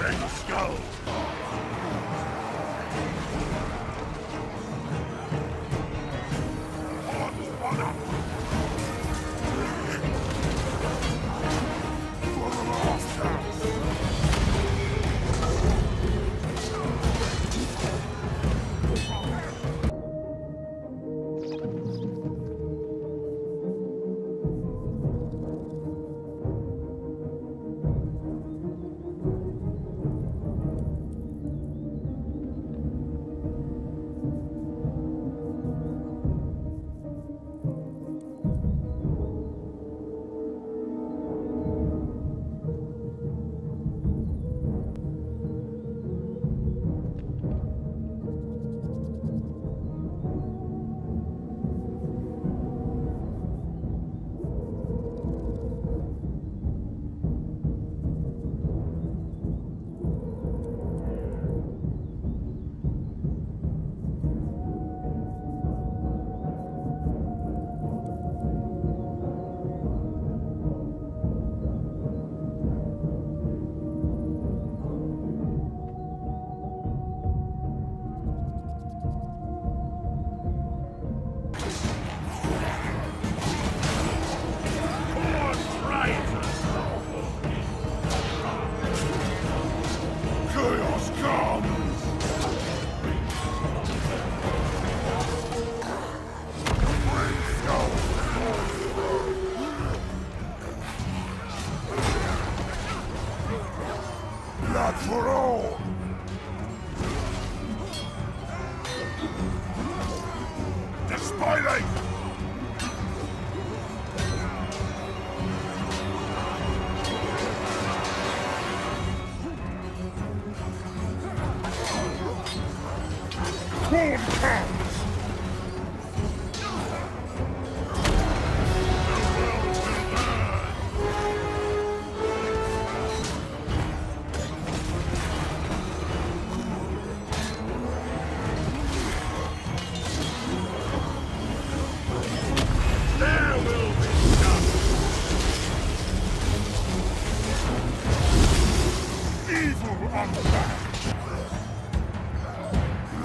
Let's go! for all!